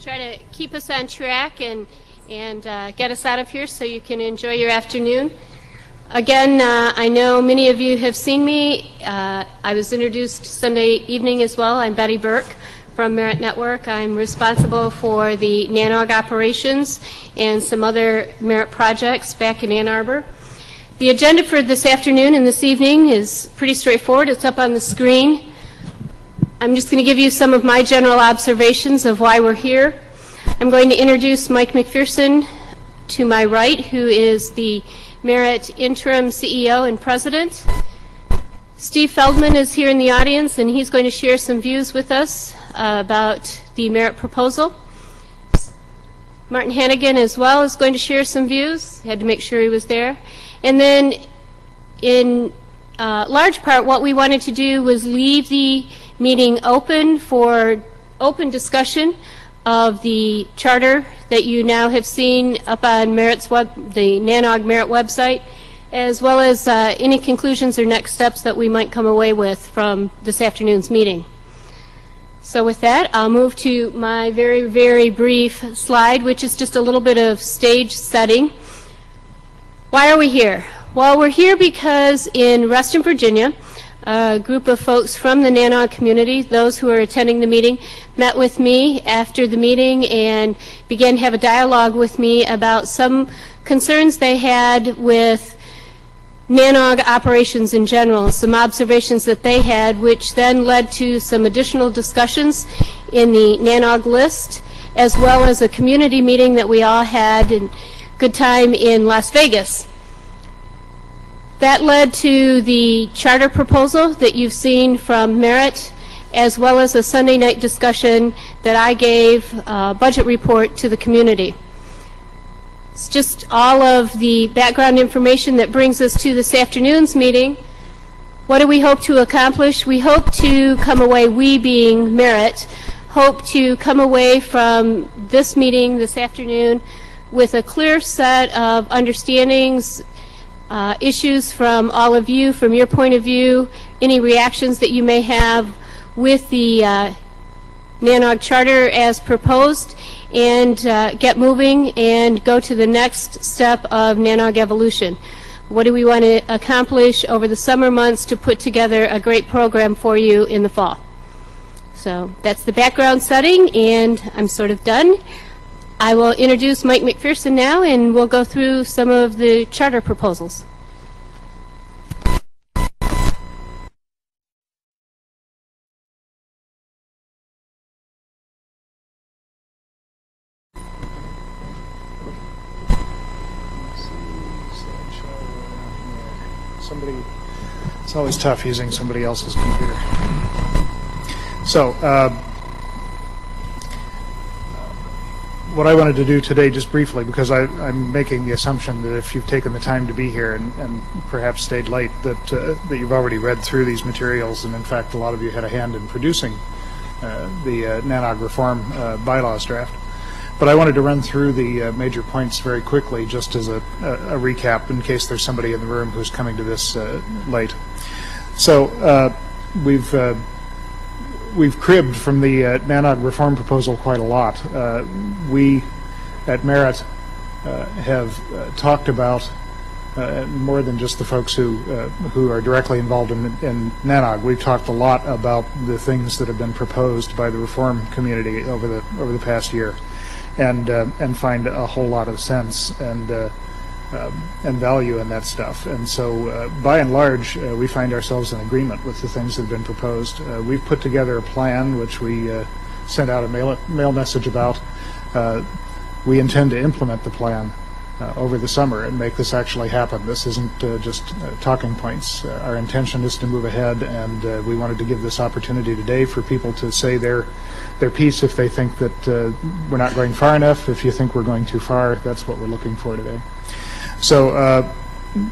try to keep us on track and, and uh, get us out of here so you can enjoy your afternoon. Again, uh, I know many of you have seen me. Uh, I was introduced Sunday evening as well. I'm Betty Burke from Merit Network. I'm responsible for the NANOG operations and some other Merit projects back in Ann Arbor. The agenda for this afternoon and this evening is pretty straightforward. It's up on the screen. I'm just going to give you some of my general observations of why we're here. I'm going to introduce Mike McPherson to my right, who is the Merit interim CEO and president. Steve Feldman is here in the audience, and he's going to share some views with us uh, about the Merit proposal. Martin Hannigan as well is going to share some views. Had to make sure he was there. And then in uh, large part, what we wanted to do was leave the meeting open for open discussion of the charter that you now have seen up on Merit's web, the NANOG Merit website, as well as uh, any conclusions or next steps that we might come away with from this afternoon's meeting. So with that, I'll move to my very, very brief slide, which is just a little bit of stage setting. Why are we here? Well, we're here because in Reston, Virginia, a group of folks from the NANOG community, those who are attending the meeting, met with me after the meeting and began to have a dialogue with me about some concerns they had with NANOG operations in general, some observations that they had, which then led to some additional discussions in the NANOG list, as well as a community meeting that we all had in good time in Las Vegas. That led to the charter proposal that you've seen from Merit, as well as a Sunday night discussion that I gave uh, budget report to the community. It's just all of the background information that brings us to this afternoon's meeting. What do we hope to accomplish? We hope to come away, we being Merit, hope to come away from this meeting this afternoon with a clear set of understandings, uh, issues from all of you, from your point of view, any reactions that you may have with the uh, NANOG charter as proposed, and uh, get moving and go to the next step of NANOG evolution. What do we want to accomplish over the summer months to put together a great program for you in the fall? So that's the background setting, and I'm sort of done. I will introduce Mike McPherson now, and we'll go through some of the charter proposals. Somebody, it's always tough using somebody else's computer. So, uh, what I wanted to do today, just briefly, because I, I'm making the assumption that if you've taken the time to be here and, and perhaps stayed late, that uh, that you've already read through these materials, and in fact, a lot of you had a hand in producing uh, the uh, NANOG reform uh, bylaws draft. But I wanted to run through the uh, major points very quickly, just as a, a, a, recap, in case there's somebody in the room who's coming to this uh, late. So we've we've cribbed from the uh, NANOG reform proposal quite a lot. Uh, we at Merit uh, have uh, talked about uh, more than just the folks who uh, who are directly involved in, in NANOG. We've talked a lot about the things that have been proposed by the reform community over the over the past year, and and find a whole lot of sense and um, and value in that stuff. And so, uh, by and large, uh, we find ourselves in agreement with the things that have been proposed. Uh, we've put together a plan which we uh, sent out a mail, mail message about. Uh, we intend to implement the plan uh, over the summer and make this actually happen. This isn't just talking points. our intention is to move ahead, and we wanted to give this opportunity today for people to say their their piece if they think that we're not going far enough. If you think we're going too far, that's what we're looking for today. So uh,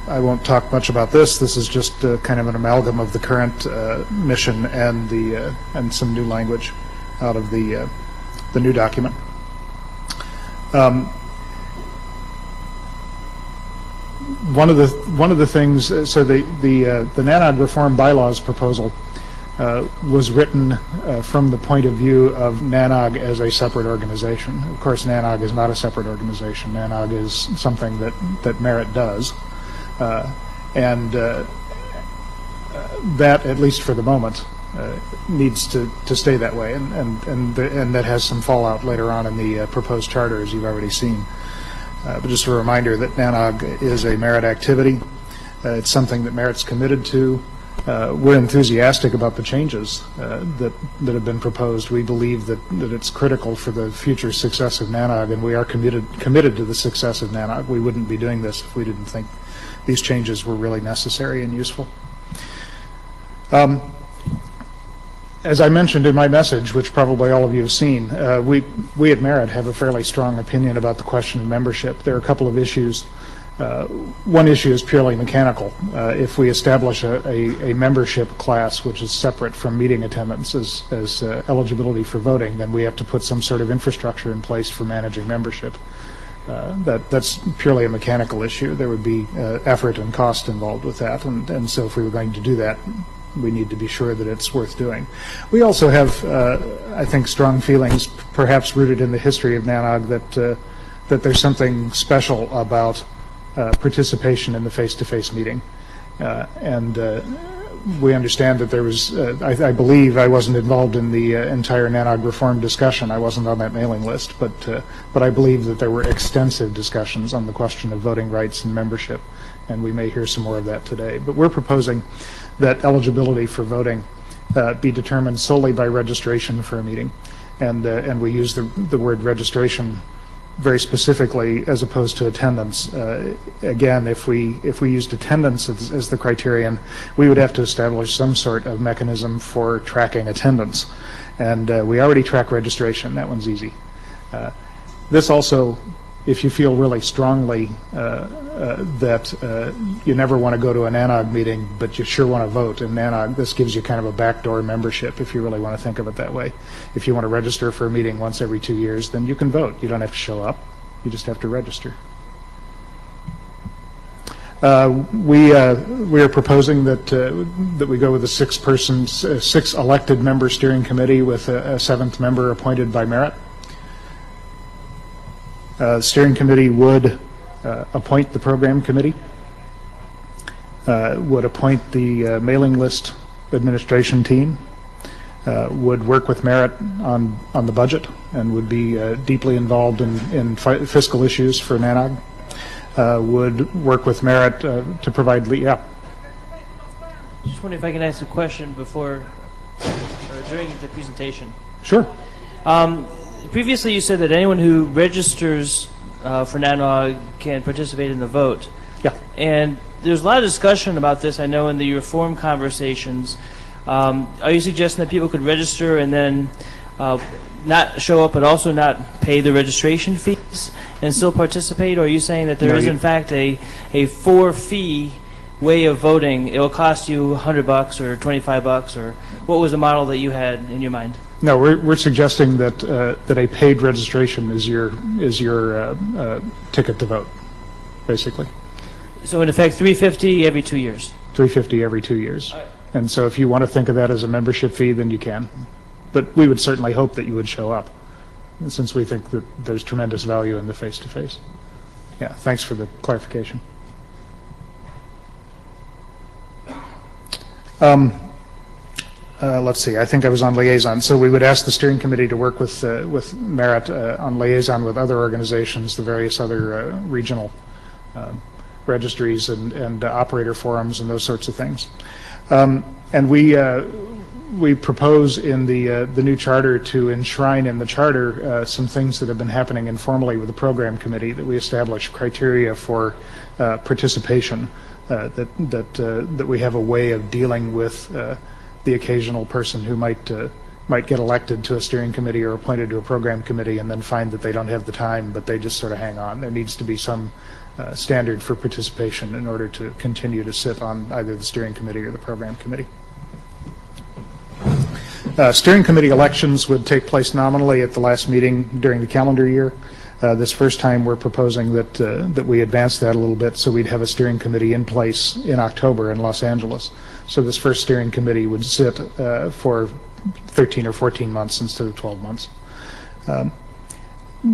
I won't talk much about this. This is just uh, kind of an amalgam of the current uh, mission and the uh, and some new language out of the uh, the new document. Um, one of the one of the things, uh, so the the the NANOG reform bylaws proposal uh, was written uh, from the point of view of NANOG as a separate organization. Of course, NANOG is not a separate organization. NANOG is something that, that Merit does. Uh, and uh, that, at least for the moment, uh, needs to, to stay that way. And, and, and, the, and that has some fallout later on in the uh, proposed charter, as you've already seen. Uh, but just a reminder that NANOG is a Merit activity. Uh, it's something that Merit's committed to. Uh, we're enthusiastic about the changes uh, that that have been proposed. We believe that, that it's critical for the future success of NANOG, and we are committed committed to the success of NANOG. We wouldn't be doing this if we didn't think these changes were really necessary and useful. Um, as I mentioned in my message, which probably all of you have seen, uh, we we at Merit have a fairly strong opinion about the question of membership. There are a couple of issues. Uh, one issue is purely mechanical. Uh, if we establish a, a, a, membership class which is separate from meeting attendance as, as uh, eligibility for voting, then we have to put some sort of infrastructure in place for managing membership. Uh, that that's purely a mechanical issue. There would be uh, effort and cost involved with that, and, and so if we were going to do that, we need to be sure that it's worth doing. We also have, uh, I think, strong feelings, perhaps rooted in the history of NANOG, that that there's something special about participation in the face-to-face meeting. Uh, and uh, we understand that there was, I, I, believe I wasn't involved in the entire NANOG reform discussion. I wasn't on that mailing list, but, but I believe that there were extensive discussions on the question of voting rights and membership, and we may hear some more of that today. But we're proposing that eligibility for voting uh, be determined solely by registration for a meeting. And, uh, and we use the, the word registration very specifically as opposed to attendance. Uh, again, if we if we used attendance as, as, the criterion, we would have to establish some sort of mechanism for tracking attendance, and uh, we already track registration. That one's easy. Uh, this also, if you feel really strongly uh, uh, that uh, you never want to go to an NANOG meeting, but you sure want to vote in NANOG, this gives you kind of a backdoor membership if you really want to think of it that way. If you want to register for a meeting once every two years, then you can vote. You don't have to show up. You just have to register. Uh, we uh, we are proposing that uh, that we go with a six person, six elected member steering committee with a, a seventh member appointed by merit. Uh, steering committee would uh, appoint the program committee, uh, would appoint the uh, mailing list administration team, uh, would work with Merit on, on the budget, and would be uh, deeply involved in, in fiscal issues for NANOG, would work with Merit to provide, lead. yeah. Just wondering if I can ask a question before, or during the presentation. Sure. Um, previously you said that anyone who registers uh, for NANOG can participate in the vote. Yeah. And there's a lot of discussion about this, I know, in the reform conversations. Um, are you suggesting that people could register and then uh, not show up but also not pay the registration fees and still participate? Or are you saying that there No, is in fact a, a for fee way of voting? It will cost you 100 bucks or 25 bucks or what was the model that you had in your mind? No, we're, we're suggesting that, uh, that a paid registration is your, is your uh, uh, ticket to vote, basically. So in effect, 350 every two years. 350 every two years. And so if you want to think of that as a membership fee, then you can. But we would certainly hope that you would show up, since we think that there's tremendous value in the face-to-face. Yeah, thanks for the clarification. Um, uh, let's see, I think I was on liaison. So we would ask the steering committee to work with, uh, with Merit uh, on liaison with other organizations, the various other uh, regional uh, registries and, and uh, operator forums and those sorts of things. Um, and we, we propose in the, the new charter to enshrine in the charter some things that have been happening informally with the program committee, that we establish criteria for participation, that, that, that we have a way of dealing with the occasional person who might uh, might get elected to a steering committee or appointed to a program committee and then find that they don't have the time, but they just sort of hang on. There needs to be some uh, standard for participation in order to continue to sit on either the steering committee or the program committee. Uh, steering committee elections would take place nominally at the last meeting during the calendar year. Uh, this first time, we're proposing that uh, that we advance that a little bit, so we'd have a steering committee in place in October in Los Angeles. So this first steering committee would sit uh, for 13 or 14 months instead of 12 months. Um,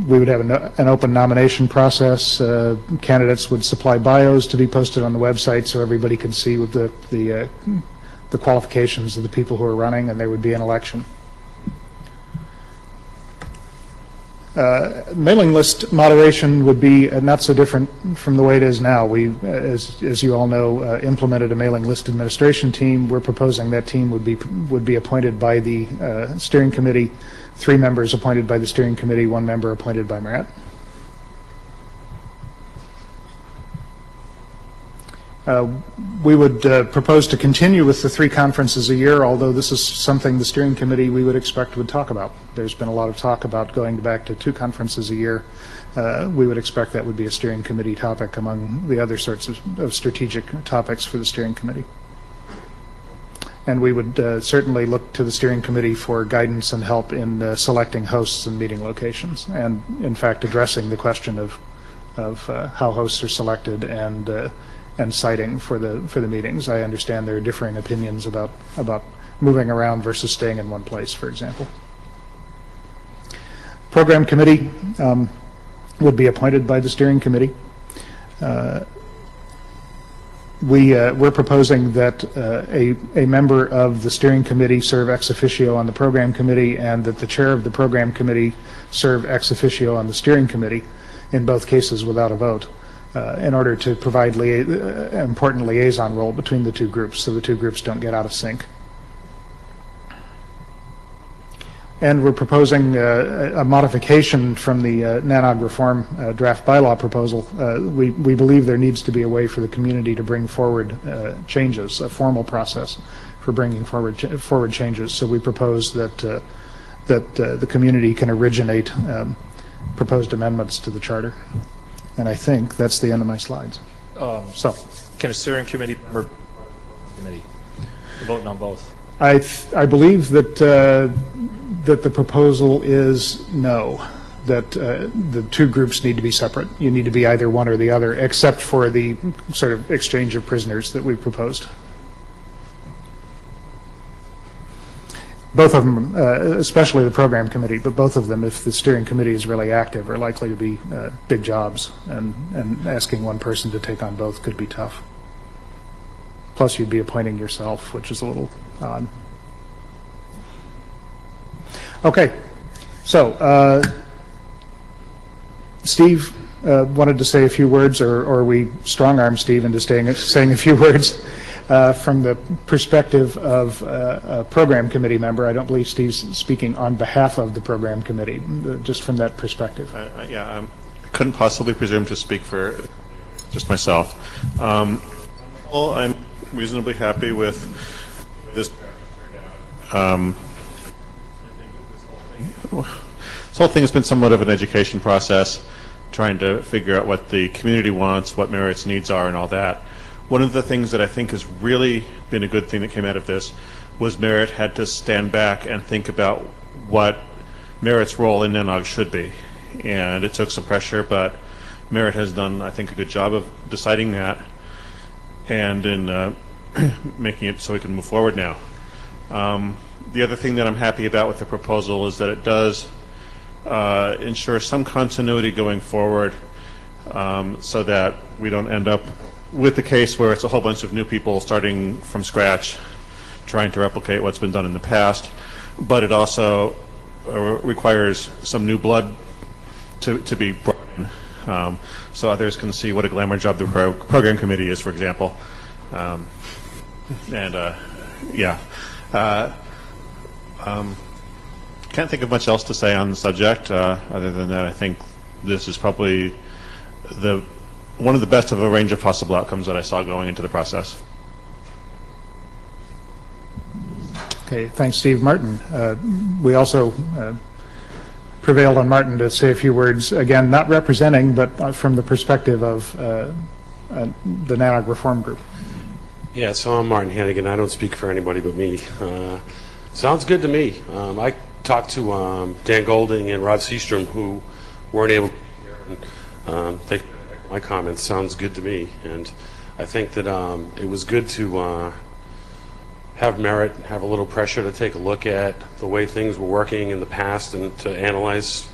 We would have an an open nomination process. Uh, Candidates would supply bios to be posted on the website so everybody could see the, the, uh, the qualifications of the people who are running, and there would be an election. Uh, Mailing list moderation would be not so different from the way it is now. We, as, as you all know, uh, implemented a mailing list administration team. We're proposing that team would be, would be appointed by the uh, steering committee, three members appointed by the steering committee, one member appointed by Merit. Uh, We would uh, propose to continue with the three conferences a year, although this is something the steering committee we would expect would talk about. There's been a lot of talk about going back to two conferences a year. Uh, We would expect that would be a steering committee topic among the other sorts of of strategic topics for the steering committee. And we would uh, certainly look to the steering committee for guidance and help in uh, selecting hosts and meeting locations, and in fact, addressing the question of, of how hosts are selected and, and citing for the, for the meetings. I understand there are differing opinions about, about moving around versus staying in one place, for example. Program committee um, would be appointed by the steering committee. Uh, we, uh, we're proposing that uh, a, a member of the steering committee serve ex officio on the program committee and that the chair of the program committee serve ex officio on the steering committee, in both cases without a vote, uh, in order to provide lia- uh, important liaison role between the two groups so the two groups don't get out of sync. And we're proposing uh, a modification from the uh, NANOG reform uh, draft bylaw proposal. Uh, We we believe there needs to be a way for the community to bring forward changes, a formal process for bringing forward ch- forward changes. So we propose that, that the community can originate um, proposed amendments to the charter. And I think that's the end of my slides. Um, So Can a steering committee member, committee, voting on both? I, th- I believe that, uh, that the proposal is no, that uh, the two groups need to be separate. You need to be either one or the other, except for the sort of exchange of prisoners that we proposed. Both of them, uh, especially the program committee, but both of them, if the steering committee is really active, are likely to be uh, big jobs, and, and asking one person to take on both could be tough. Plus, you'd be appointing yourself, which is a little odd. Okay, so, uh, Steve uh, wanted to say a few words, or or we strong-arm Steve into staying, saying a few words uh, from the perspective of uh, a program committee member. I don't believe Steve's speaking on behalf of the program committee, uh, just from that perspective. I- I- Yeah, um, I couldn't possibly presume to speak for just myself. Um, Well, I'm reasonably happy with this. um, This whole thing has been somewhat of an education process, trying to figure out what the community wants, what Merit's needs are, and all that. One of the things that I think has really been a good thing that came out of this was Merit had to stand back and think about what Merit's role in NANOG should be. And it took some pressure, but Merit has done, I think, a good job of deciding that and in uh, making it so we can move forward now. Um, The other thing that I'm happy about with the proposal is that it does uh, ensure some continuity going forward um, so that we don't end up with the case where it's a whole bunch of new people starting from scratch, trying to replicate what's been done in the past. But it also uh, requires some new blood to, to be brought in. Um, so others can see what a glamour job the pro- program committee is, for example. Um, and uh, yeah. Uh, um, can't think of much else to say on the subject. Uh, other than that, I think this is probably the one of the best of a range of possible outcomes that I saw going into the process. Okay, thanks, Steve. Martin, uh, we also uh, prevailed on Martin to say a few words, again, not representing, but uh, from the perspective of uh, uh, the NANOG Reform Group. Yeah, so I'm Martin Hannigan. I don't speak for anybody but me. Uh, sounds good to me. Um, I talked to um, Dan Golding and Rob Seastrom, who weren't able. Um, they, my comments sounds good to me, and I think that um, it was good to uh, have merit, have a little pressure to take a look at the way things were working in the past and to analyze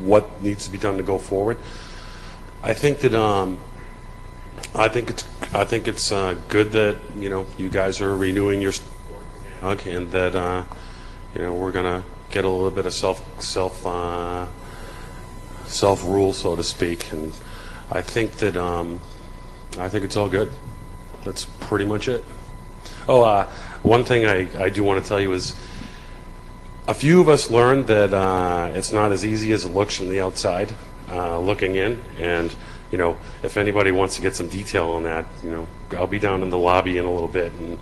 what needs to be done to go forward. I think that um, I think it's I think it's uh, good that you know you guys are renewing your hug and that uh, you know we're gonna get a little bit of self self uh, self rule so to speak and I think that um, I think it's all good. That's pretty much it. Oh, uh, one thing I, I do want to tell you is a few of us learned that uh, it's not as easy as it looks from the outside uh, looking in. And, you know, if anybody wants to get some detail on that, you know, I'll be down in the lobby in a little bit and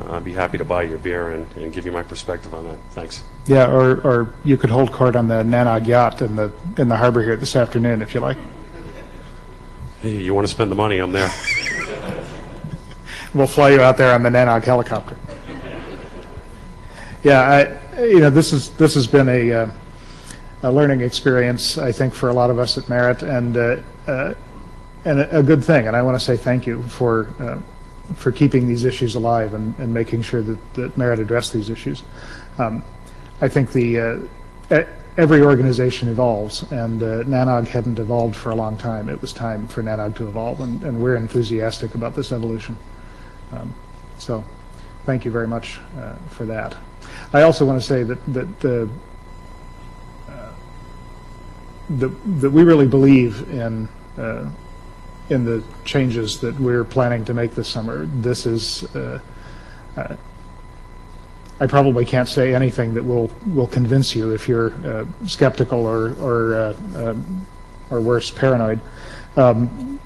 uh, I'd be happy to buy your beer and, and give you my perspective on that. Thanks. Yeah, or, or you could hold court on the Nanog yacht in the, in the harbor here this afternoon, if you like. Hey, you want to spend the money? I'm there. We'll fly you out there on the Nanog helicopter. Yeah, I, you know, this is, this has been a, uh, a learning experience, I think, for a lot of us at Merit, and, uh, uh, and a, a good thing. And I want to say thank you for, uh, for keeping these issues alive and, and making sure that, that Merit addressed these issues. Um, I think the, uh, every organization evolves, and uh, Nanog hadn't evolved for a long time. It was time for Nanog to evolve, and, and we're enthusiastic about this evolution. Um, So, thank you very much uh, for that. I also want to say that, that the, uh, that, that we really believe in, uh, in the changes that we're planning to make this summer. This is, uh, uh, I probably can't say anything that will, will convince you if you're uh, skeptical or, or, uh, um, or worse, paranoid. Um,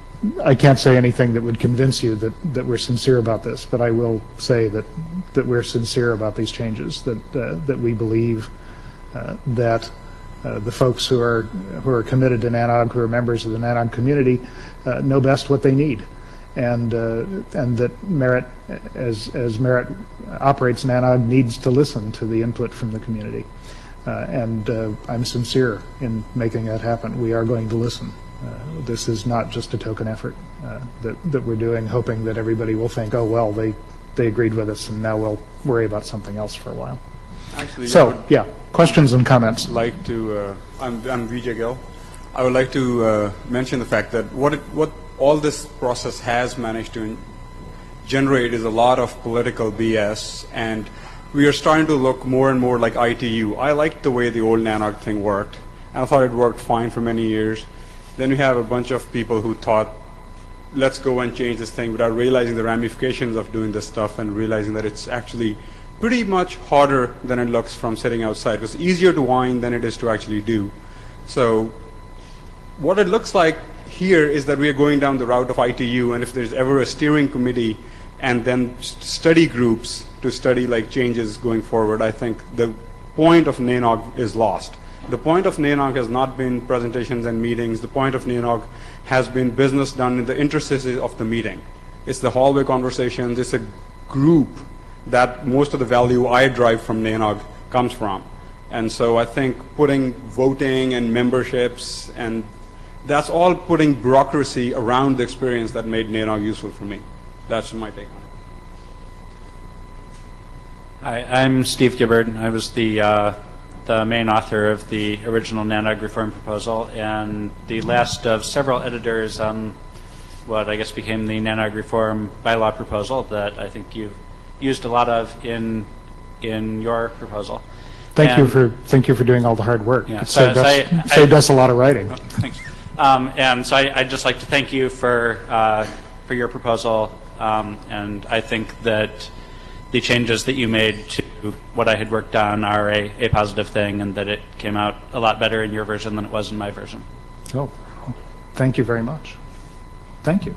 I can't say anything that would convince you that, that we're sincere about this, but I will say that, that we're sincere about these changes, that, uh, that we believe uh, that uh, the folks who are, who are committed to Nanog, who are members of the Nanog community, uh, know best what they need. And, uh, and that Merit, as, as Merit operates Nanog, needs to listen to the input from the community. Uh, And uh, I'm sincere in making that happen. We are going to listen. Uh, This is not just a token effort uh, that, that we're doing, hoping that everybody will think, oh, well, they, they agreed with us, and now we'll worry about something else for a while. Actually, So, yeah, questions and comments? like to, uh, I'm, I'm Vijay Gill. I would like to uh, mention the fact that what, it, what all this process has managed to generate is a lot of political BS, and we are starting to look more and more like ITU. I liked the way the old Nanog thing worked, and I thought it worked fine for many years. Then we have a bunch of people who thought, let's go and change this thing without realizing the ramifications of doing this stuff and realizing that it's actually pretty much harder than it looks from sitting outside. It's easier to whine than it is to actually do. So what it looks like here is that we are going down the route of ITU, and if there's ever a steering committee and then study groups to study like changes going forward, I think the point of NANOG is lost. The point of NANOG has not been presentations and meetings. The point of NANOG has been business done in the interstices of the meeting. It's the hallway conversations. It's a group that most of the value I drive from NANOG comes from. And so I think putting voting and memberships and that's all putting bureaucracy around the experience that made NANOG useful for me. That's my take on it. Hi, I'm Steve Gibbard. I was the, uh, the main author of the original NANOG reform proposal and the last of several editors on what I guess became the NANOG reform bylaw proposal that I think you've used a lot of in, in your proposal. Thank you for, thank you for doing all the hard work. Yeah, It so- saved so us, I- I- saved us a lot of writing. Thanks. Um, And so I- I'd just like to thank you for, uh, for your proposal. Um, And I think that the changes that you made to what I had worked on are a, a positive thing and that it came out a lot better in your version than it was in my version. Oh, thank you very much. Thank you.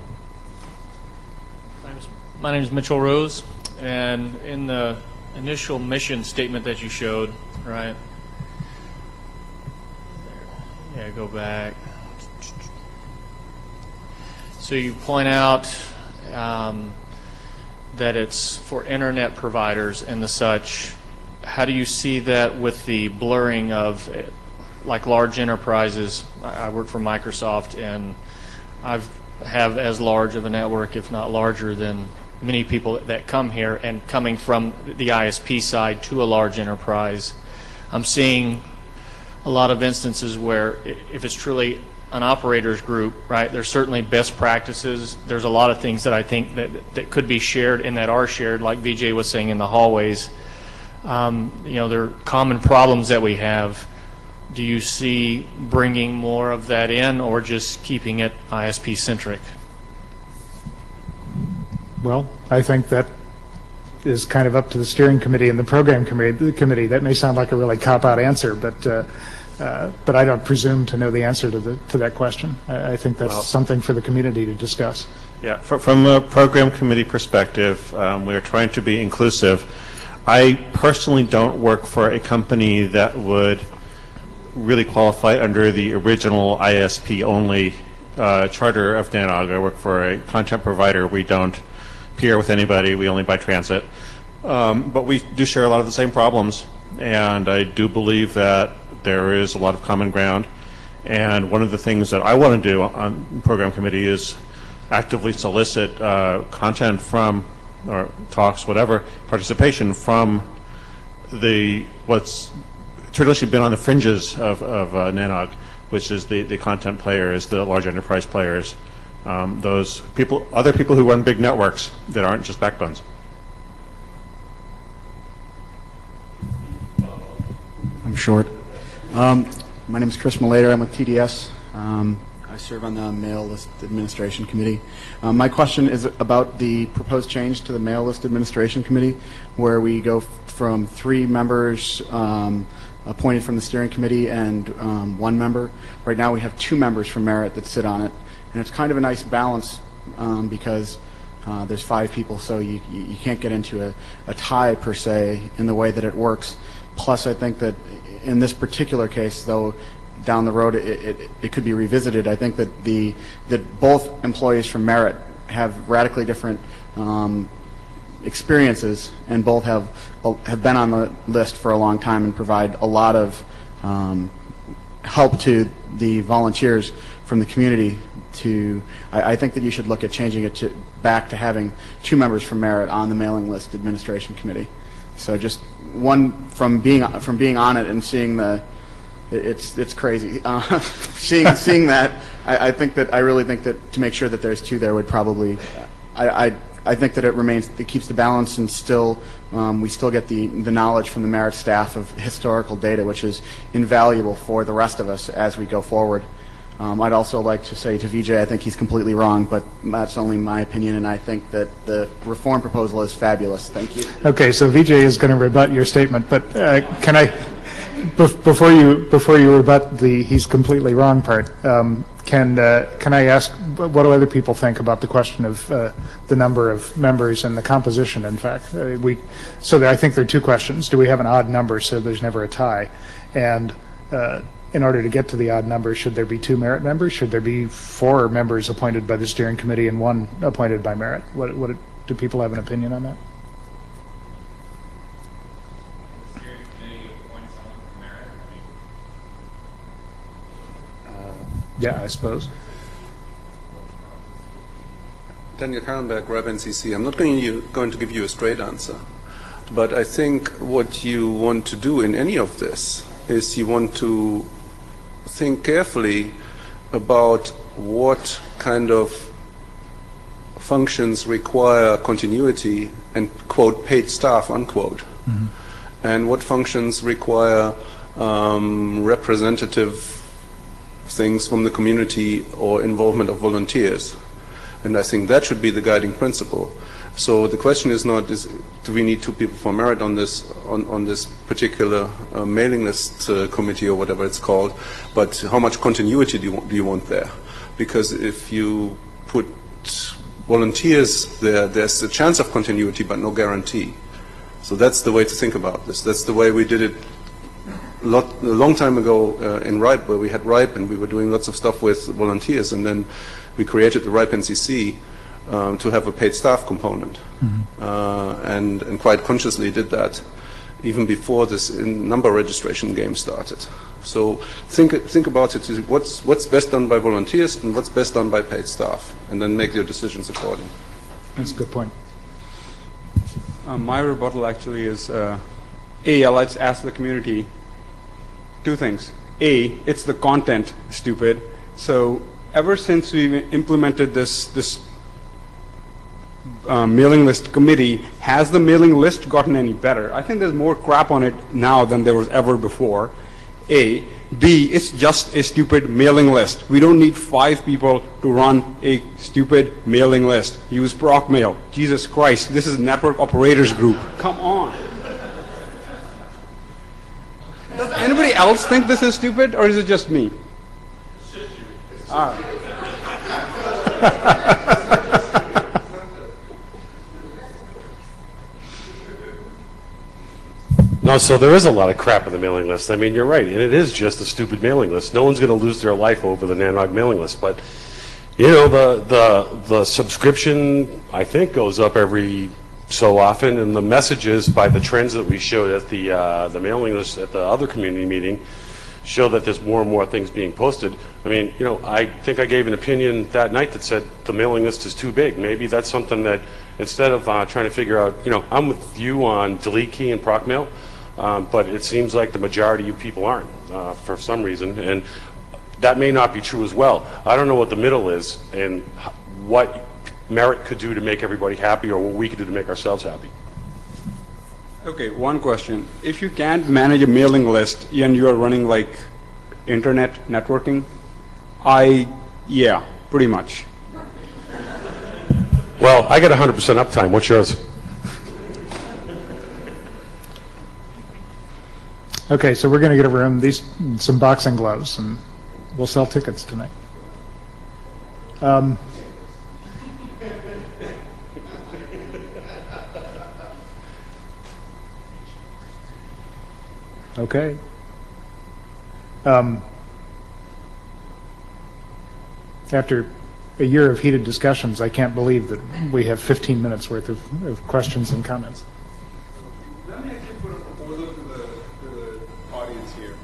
My name is Mitchell Rose, and in the initial mission statement that you showed, right? Yeah, go back. So you point out um, that it's for internet providers and the such. How do you see that with the blurring of, like, large enterprises? I I work for Microsoft, and I've have as large of a network, if not larger, than many people that come here and coming from the ISP side to a large enterprise. I'm seeing a lot of instances where if it's truly an operators group, right, there's certainly best practices. There's a lot of things that I think that, that could be shared and that are shared, like VJ was saying in the hallways. Um, you know, there are common problems that we have. Do you see bringing more of that in or just keeping it ISP centric? Well, I think that is kind of up to the steering committee and the program committee. Committee. That may sound like a really cop-out answer, but uh, uh, but I don't presume to know the answer to the to that question. I, I think that's Well- something for the community to discuss. Yeah, fr- from a program committee perspective, um, we are trying to be inclusive. I personally don't work for a company that would really qualify under the original ISP-only uh, charter of NANOG. I work for a content provider. We don't peer with anybody. We only buy transit. Um, But we do share a lot of the same problems, and I do believe that there is a lot of common ground. And one of the things that I want to do on program committee is actively solicit uh, content from, or talks, whatever, participation from the, what's traditionally been on the fringes of, of uh, NANOG, which is the, the content players, the large enterprise players, um, those people, other people who run big networks that aren't just backbones. I'm short. Um, my name is Chris Malayter. I'm with TDS. Um, I serve on the Mail List Administration Committee. Um, my question is about the proposed change to the Mail List Administration Committee, where we go from three members um, appointed from the steering committee and um, one member. Right now, we have two members from Merit that sit on it, and it's kind of a nice balance um, because uh, there's five people, so you, you you can't get into a, a tie per se in the way that it works. Plus, I think that in this particular case, though, down the road, it, it, it could be revisited. I think that the, that both employees from Merit have radically different um, experiences and both have, have been on the list for a long time and provide a lot of um, help to the volunteers from the community to, I, I think that you should look at changing it to, back to having two members from Merit on the mailing list administration committee. So just one, from being, from being on it and seeing the, it's, it's crazy. Uh, Seeing, seeing that, I, I think that, I really think that to make sure that there's two there would probably, I, I, I think that it remains, it keeps the balance and still, um, we still get the, the knowledge from the merit staff of historical data, which is invaluable for the rest of us as we go forward. Um, I'd also like to say to Vijay, I think he's completely wrong, but that's only my opinion, and I think that the reform proposal is fabulous. Thank you. Okay, so Vijay is going to rebut your statement, but uh, can I, bef- before you, before you rebut the "he's completely wrong" part, um, can, uh, can I ask, what do other people think about the question of uh, the number of members and the composition, in fact? Uh, We, so I think there are two questions. Do we have an odd number so there's never a tie? And uh, in order to get to the odd number, should there be two merit members? Should there be four members appointed by the steering committee and one appointed by merit? What, what, do people have an opinion on that? Yeah, I suppose. Daniel Karrenberg, RIPE NCC. I'm not going, you, going to give you a straight answer, but I think what you want to do in any of this is you want to think carefully about what kind of functions require continuity and quote paid staff unquote, and what functions require um, representative things from the community or involvement of volunteers. And I think that should be the guiding principle. So the question is not, is, do we need two people for merit on this, on, on this particular uh, mailing list uh, committee or whatever it's called, but how much continuity do you, want, do you want there? Because if you put volunteers there, there's a chance of continuity but no guarantee. So that's the way to think about this. That's the way we did it lot, a long time ago uh, in RIPE, where we had RIPE and we were doing lots of stuff with volunteers, and then we created the RIPE NCC um, to have a paid staff component, uh, and, and quite consciously did that even before this in number registration game started. So think think about it: what's what's best done by volunteers and what's best done by paid staff, and then make your decisions accordingly. That's a good point. Uh, my rebuttal actually is, uh, A, let's ask the community two things. A, it's the content, stupid. So ever since we implemented this, this uh, mailing list committee, has the mailing list gotten any better? I think there's more crap on it now than there was ever before. A. B. It's just a stupid mailing list. We don't need five people to run a stupid mailing list. Use ProcMail. Jesus Christ, this is Network Operators Group. Come on. Does anybody else think this is stupid, or is it just me? All right. No, so there is a lot of crap in the mailing list. I mean, you're right, and it is just a stupid mailing list. No one's going to lose their life over the Nanog mailing list, but you know, the the the subscription I think goes up every so often, and the messages by the trends that we showed at the uh, the mailing list at the other community meeting show that there's more and more things being posted. I mean, you know, I think I gave an opinion that night that said the mailing list is too big. Maybe that's something that instead of uh, trying to figure out, you know, I'm with you on delete key and ProcMail, um, but it seems like the majority of you people aren't uh, for some reason, and that may not be true as well. I don't know what the middle is and what merit could do to make everybody happy or what we could do to make ourselves happy. Okay, one question. If you can't manage a mailing list and you are running like internet networking, I, yeah, pretty much. Well, I got 100% uptime. What's yours? Okay, so we're going to get a room, these, some boxing gloves, and we'll sell tickets tonight. Um, Okay. Um, After a year of heated discussions, I can't believe that we have 15 minutes worth of, of questions and comments. Let me actually put a proposal to the, to the audience here.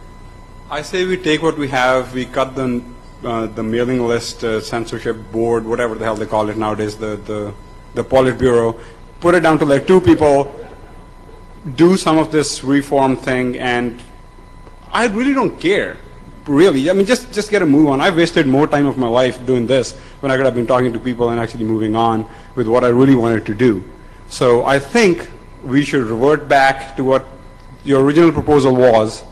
I say we take what we have, we cut the, uh, the mailing list, uh, censorship board, whatever the hell they call it nowadays, the, the, the Politburo, put it down to like two people, do some of this reform thing, and I really don't care. Really, I mean, just just get a move on. I wasted more time of my life doing this when I could have been talking to people and actually moving on with what I really wanted to do. So I think we should revert back to what your original proposal was.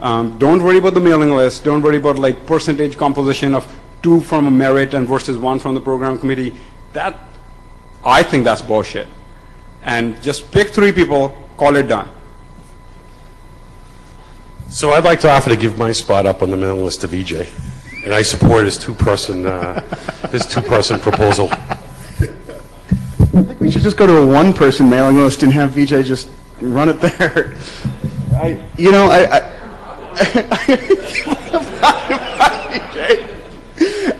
Um, don't worry about the mailing list. Don't worry about like percentage composition of two from a merit and versus one from the program committee. That I think that's bullshit. And just pick three people, call it done. So I'd like to offer to give my spot up on the mailing list to VJ, and I support his two-person, uh, his two-person proposal. I think we should just go to a one-person mailing list and have VJ just run it there. I, you know, I, I,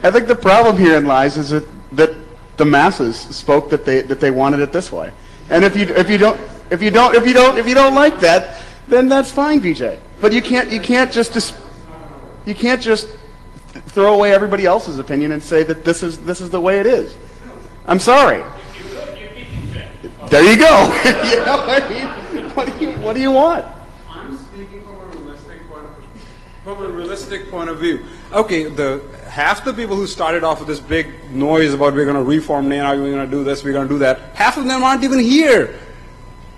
I think the problem herein lies is that, that the masses spoke that they, that they wanted it this way. And if you, if you don't, if you don't, if you don't, if you don't like that, then that's fine, VJ. But you can't, you can't just, dis- you can't just throw away everybody else's opinion and say that this is, this is the way it is. I'm sorry. There you go. you know I mean? What do you, what do you want? I'm speaking from a realistic point of from a realistic point of view. Okay, the half the people who started off with this big noise about we're going to reform NANOG, we're going to do this, we're going to do that, half of them aren't even here.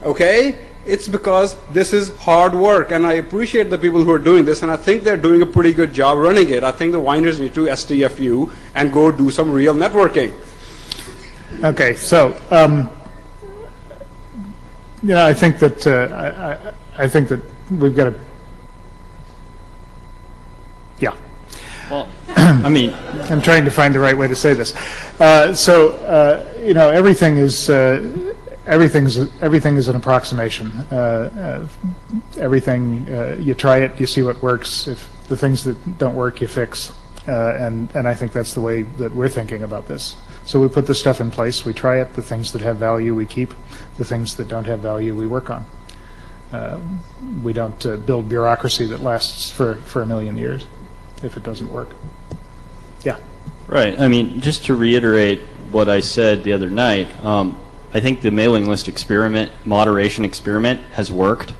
Okay? It's because this is hard work, and I appreciate the people who are doing this, and I think they're doing a pretty good job running it. I think the winders need to STFU and go do some real networking. Okay, so, um, yeah, I think that, uh, I, I, I think that we've got to, yeah. Well, I mean, I'm trying to find the right way to say this. Uh, so, uh, you know, everything is, uh, everything's, everything is an approximation. Uh, uh, everything, uh, you try it, you see what works. If the things that don't work, you fix. Uh, and, and I think that's the way that we're thinking about this. So we put this stuff in place, we try it, the things that have value we keep, the things that don't have value we work on. Uh, we don't uh, build bureaucracy that lasts for, for a million years if it doesn't work. Yeah. right, I mean, just to reiterate what I said the other night, um, I think the mailing list experiment, moderation experiment, has worked.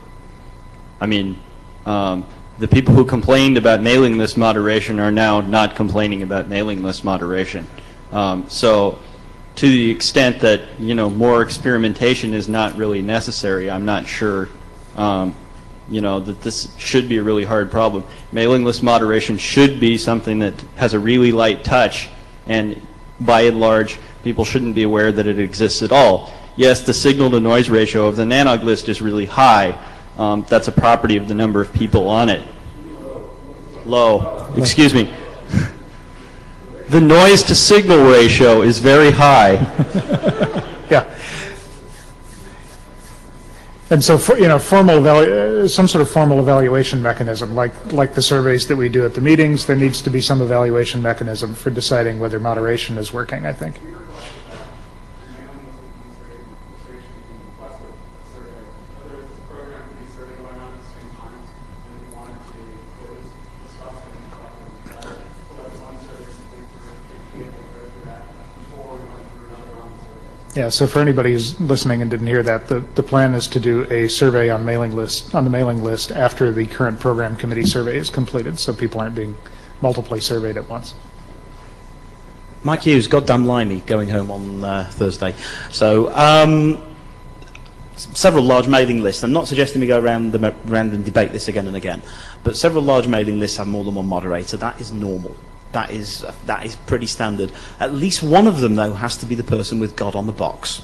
I mean, um, the people who complained about mailing list moderation are now not complaining about mailing list moderation. Um, so, to the extent that you know more experimentation is not really necessary, I'm not sure. You know that this should be a really hard problem. Mailing list moderation should be something that has a really light touch, and by and large, people shouldn't be aware that it exists at all. Yes, the signal to noise ratio of the NANOG list is really high. Um, that's a property of the number of people on it. Low. Excuse me. The noise to signal ratio is very high. Yeah. And so, for- you know, formal, evalu- uh, some sort of formal evaluation mechanism, like, like the surveys that we do at the meetings, there needs to be some evaluation mechanism for deciding whether moderation is working, I think. Yeah, so for anybody who's listening and didn't hear that, the, the plan is to do a survey on mailing list, on the mailing list after the current program committee survey is completed, so people aren't being multiply surveyed at once. Mike Hughes, goddamn limey, going home on uh, Thursday. So, um, several large mailing lists. I'm not suggesting we go around, the, around and debate this again and again, but several large mailing lists have more than one moderator. That is normal. That is that is pretty standard. At least one of them, though, has to be the person with God on the box.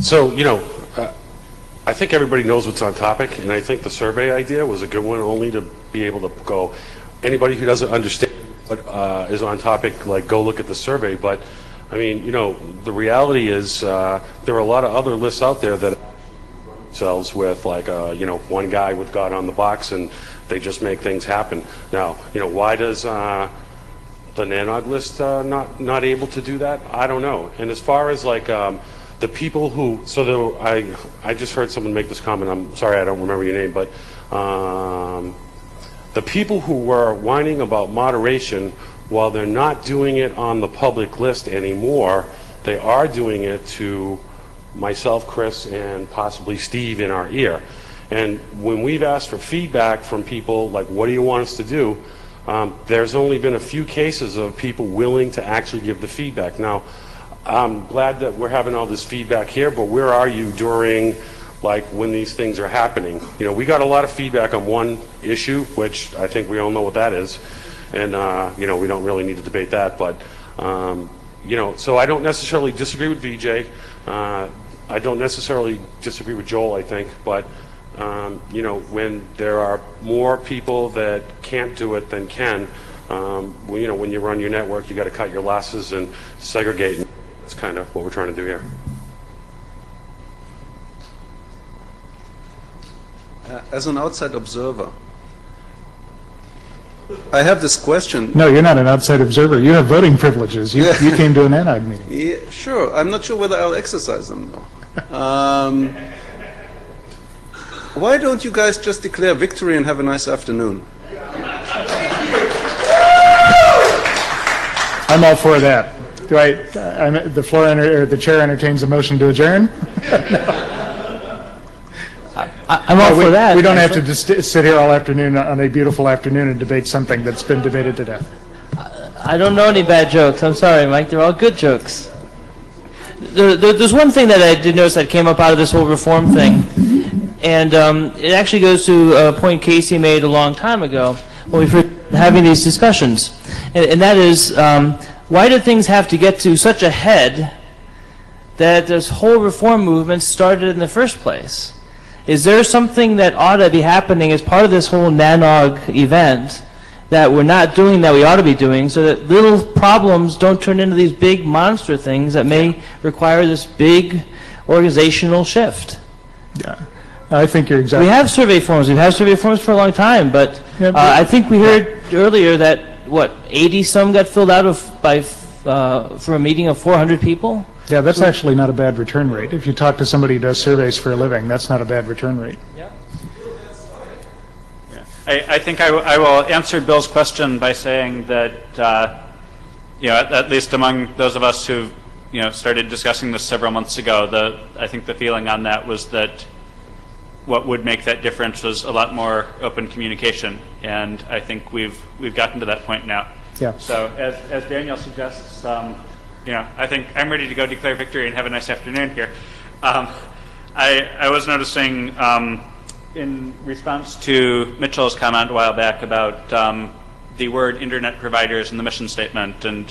So, you know, uh, I think everybody knows what's on topic, and I think the survey idea was a good one, only to be able to go, anybody who doesn't understand what uh, is on topic, like, go look at the survey. But, I mean, you know, the reality is, uh, there are a lot of other lists out there that themselves with, like, uh, you know, one guy with God on the box, and they just make things happen. Now, you know, why does uh, the NANOG list uh, not not able to do that? I don't know. And as far as like um, the people who, so the, I I just heard someone make this comment. I'm sorry, I don't remember your name, but um, the people who were whining about moderation, while they're not doing it on the public list anymore, they are doing it to myself, Chris, and possibly Steve in our ear. And when we've asked for feedback from people, like, what do you want us to do? Um, there's only been a few cases of people willing to actually give the feedback. Now, I'm glad that we're having all this feedback here, but where are you during, like, when these things are happening? You know, we got a lot of feedback on one issue, which I think we all know what that is. And, uh, you know, we don't really need to debate that, but, um, you know, so I don't necessarily disagree with VJ. Uh, I don't necessarily disagree with Joel, I think, but, um, you know, when there are more people that can't do it than can, um, well, you know, when you run your network, you got to cut your losses and segregate. That's kind of what we're trying to do here. Uh, As an outside observer, I have this question. No, you're not an outside observer. You have voting privileges. You, you came to an NIG meeting. Yeah, sure. I'm not sure whether I'll exercise them though. Um, why don't you guys just declare victory and have a nice afternoon? I'm all for that. Do I, I'm, the floor, enter- or the chair entertains a motion to adjourn? no. I'm all No, we- for that. We don't have to just sit here all afternoon on a beautiful afternoon and debate something that's been debated to death. I don't know any bad jokes. I'm sorry, Mike. They're all good jokes. There, there, there's one thing that I did notice that came up out of this whole reform thing, and um, it actually goes to a point Casey made a long time ago when we were having these discussions, and, and that is, um, why do things have to get to such a head that this whole reform movement started in the first place? Is there something that ought to be happening as part of this whole NANOG event that we're not doing that we ought to be doing so that little problems don't turn into these big monster things that may require this big organizational shift? Yeah, I think you're exactly. We have survey forms, we've had survey forms for a long time, but Yeah, uh, I think we heard earlier that, what, 80 some got filled out of, by, uh, for a meeting of 400 people? Yeah, that's actually not a bad return rate. If you talk to somebody who does surveys for a living, that's not a bad return rate. I, I think I, w- I will answer Bill's question by saying that uh, you know, at, at least among those of us who, you know, started discussing this several months ago, the, I think the feeling on that was that what would make that difference was a lot more open communication. And I think we've, we've gotten to that point now. Yeah. So as, as Daniel suggests, um, you know, I think I'm ready to go declare victory and have a nice afternoon here. Um, I, I was noticing um, in response to Mitchell's comment a while back about um, the word internet providers in the mission statement and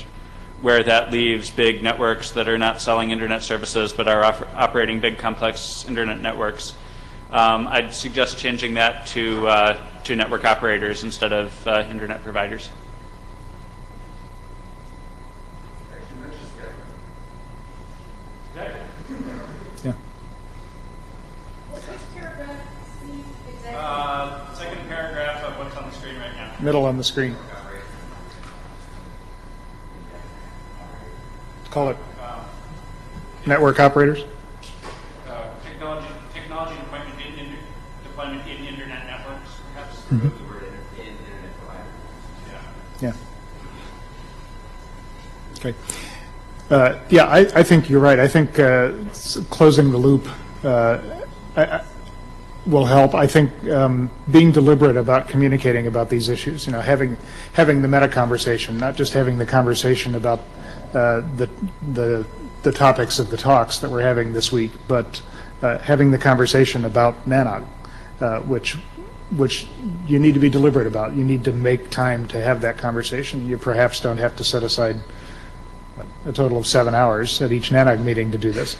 where that leaves big networks that are not selling internet services but are oper- operating big complex internet networks. Um, I'd suggest changing that to, uh, to network operators instead of uh, internet providers. Middle on the screen. Call it network operators. Uh, technology, technology deployment in, in, deployment in internet networks, perhaps. The word in, in internet. Yeah. Okay. Uh, Yeah, I, I think you're right. I think uh, closing the loop uh, I- I- will help. I think um, being deliberate about communicating about these issues, you know, having, having the meta conversation, not just having the conversation about uh, the, the, the topics of the talks that we're having this week, but uh, having the conversation about NANOG, uh, which, which you need to be deliberate about. You need to make time to have that conversation. You perhaps don't have to set aside a total of seven hours at each NANOG meeting to do this.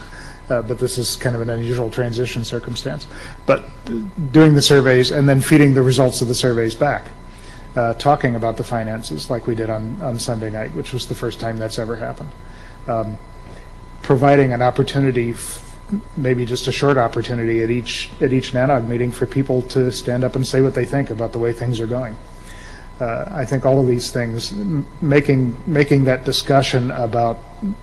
Uh, But this is kind of an unusual transition circumstance. But doing the surveys and then feeding the results of the surveys back, uh, talking about the finances like we did on, on Sunday night, which was the first time that's ever happened. Um, Providing an opportunity, maybe just a short opportunity at each, at each NANOG meeting for people to stand up and say what they think about the way things are going uh, I think all of these things, making, making that discussion about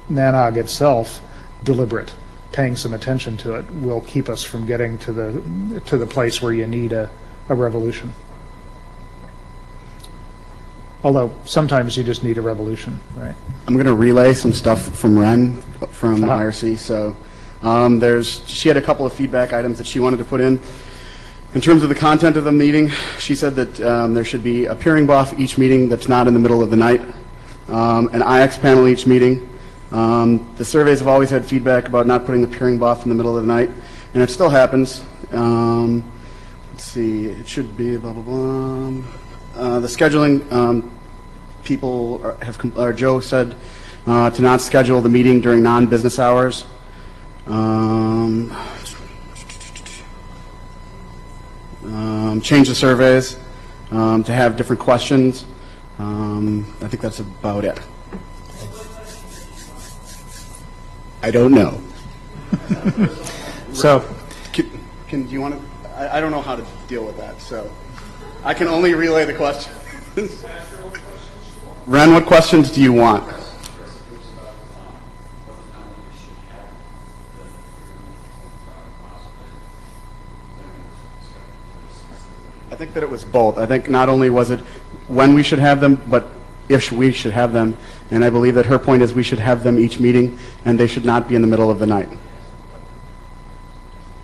NANOG itself deliberate, paying some attention to it, will keep us from getting to the, to the place where you need a, a revolution. Although sometimes you just need a revolution, right? I'm going to relay some stuff from Ren from Uh-huh. IRC. So um, there's, she had a couple of feedback items that she wanted to put in. In terms of the content of the meeting, she said that um, there should be a peering BOF each meeting that's not in the middle of the night, um, an IX panel each meeting. Um, the surveys have always had feedback about not putting the peering BOF in the middle of the night, and it still happens. Um, let's see, it should be blah blah blah. Uh, the scheduling um, people are, have, or Joe said uh, to not schedule the meeting during non-business hours. Um, um, change the surveys um, to have different questions. I think that's about it. I don't know. So, can, can do you want to? I, I don't know how to deal with that, so I can only relay the question. Ren, what questions do you want? I think that it was both. I think not only was it when we should have them, but if we should have them. And I believe that her point is we should have them each meeting, and they should not be in the middle of the night.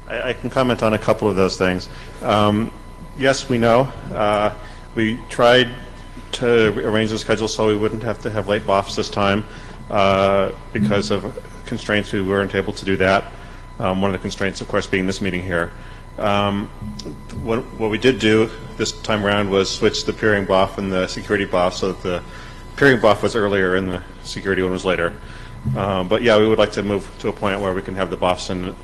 I, I can comment on a couple of those things. Um, yes, we know. Uh, we tried to arrange the schedule so we wouldn't have to have late BOFs this time uh, because of constraints. We weren't able to do that. Um, one of the constraints, of course, being this meeting here. Um, what, what we did do this time around was switch the peering BOF and the security BOF so that the peering BOF was earlier and the security one was later. Um, but yeah, we would like to move to a point where we can have the BOFs in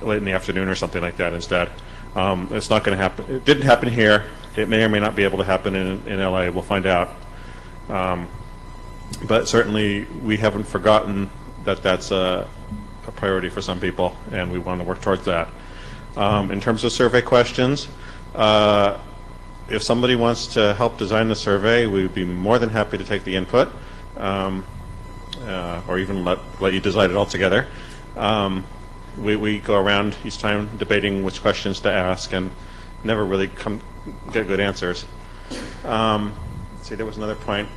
late in the afternoon or something like that instead. Um, it's not going to happen. It didn't happen here. It may or may not be able to happen in, in LA. We'll find out. Um, but certainly, we haven't forgotten that that's a, a priority for some people, and we want to work towards that. Um, in terms of survey questions, uh, if somebody wants to help design the survey, we would be more than happy to take the input, um, uh, or even let, let you design it all together. Um, we, we go around each time debating which questions to ask and never really come get good answers. Um, see, there was another point.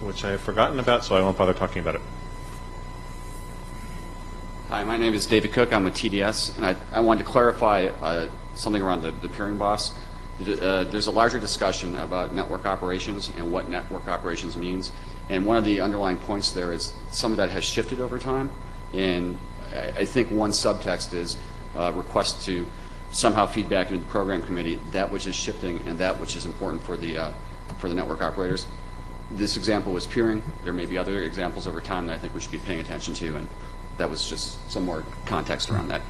which I have forgotten about, so I won't bother talking about it. Hi, my name is David Cook. I'm with TDS, and I, I wanted to clarify uh, something around the, the peering BOF. Uh, there's a larger discussion about network operations and what network operations means, and one of the underlying points there is some of that has shifted over time, and I, I think one subtext is uh, request to somehow feedback into the program committee that which is shifting and that which is important for the uh, for the network operators. This example was peering. There may be other examples over time that I think we should be paying attention to, and that was just some more context around that.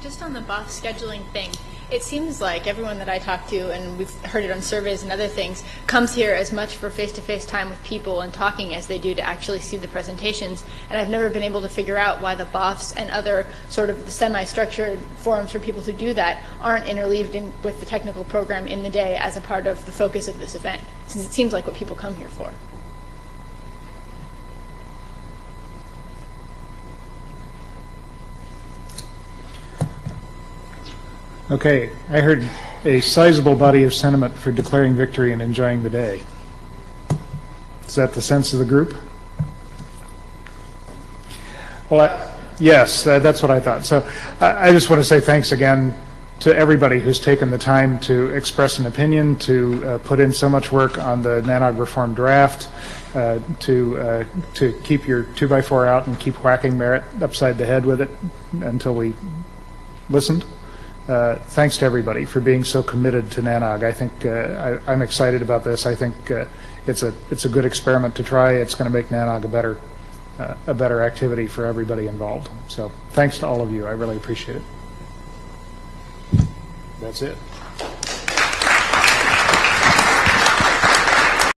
Just on the BOF scheduling thing, it seems like everyone that I talk to, and we've heard it on surveys and other things, comes here as much for face-to-face time with people and talking as they do to actually see the presentations. And I've never been able to figure out why the BOFs and other sort of semi-structured forums for people to do that aren't interleaved in, with the technical program in the day as a part of the focus of this event, since it seems like what people come here for. Okay, I heard a sizable body of sentiment for declaring victory and enjoying the day. Is that the sense of the group? Well, I- yes, uh, that's what I thought. So I I just want to say thanks again to everybody who's taken the time to express an opinion, to uh, put in so much work on the NANOG reform draft, uh, to uh, to keep your two-by-four out and keep whacking Merit upside the head with it until we listened. Uh, Thanks to everybody for being so committed to NANOG. I think, uh, I- I'm excited about this. I think uh, it's a, it's a good experiment to try. It's going to make NANOG a better, uh, a better activity for everybody involved. So thanks to all of you. I really appreciate it. That's it.